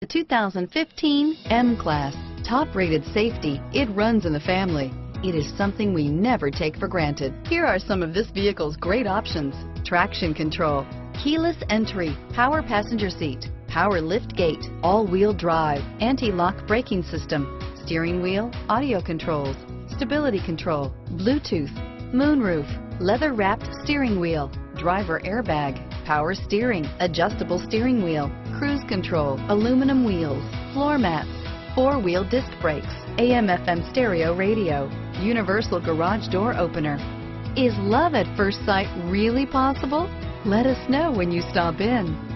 The 2015 M-Class. Top-rated safety, it runs in the family. It is something we never take for granted. Here are some of this vehicle's great options. Traction control, keyless entry, power passenger seat, power lift gate, all-wheel drive, anti-lock braking system, steering wheel, audio controls, stability control, Bluetooth, moonroof, leather-wrapped steering wheel, driver airbag, power steering, adjustable steering wheel, cruise control, aluminum wheels, floor mats, four-wheel disc brakes, AM FM stereo radio, universal garage door opener. Is love at first sight really possible? Let us know when you stop in.